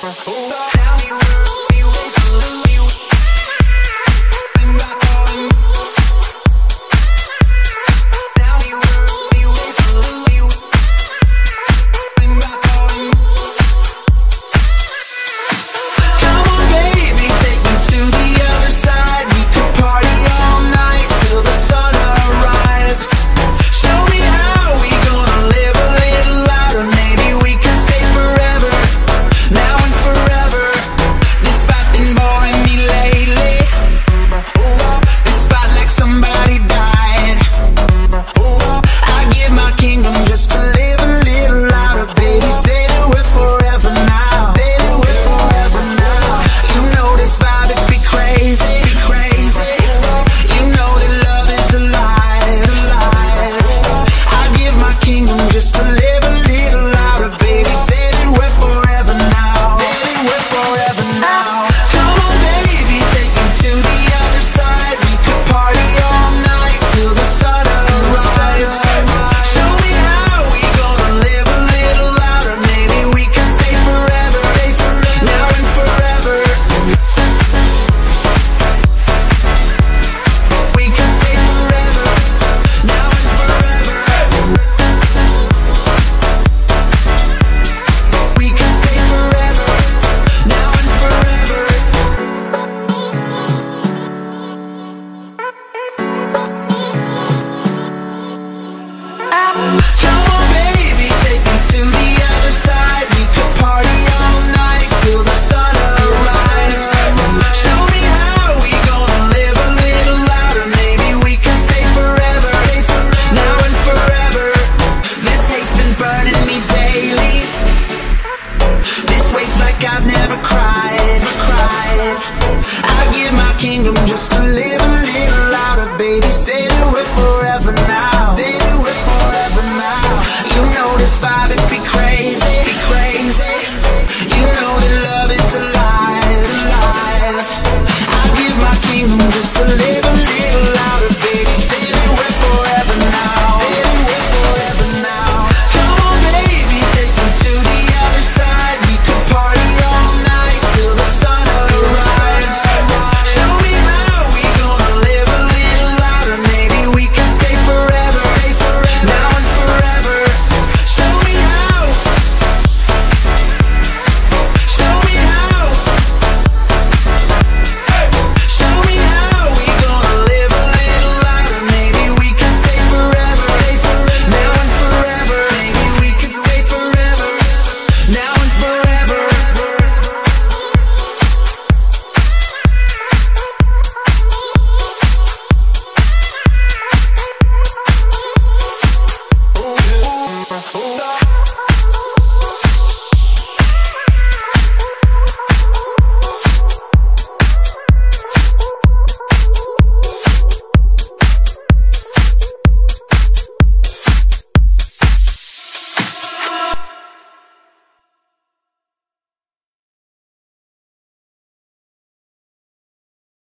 Oh.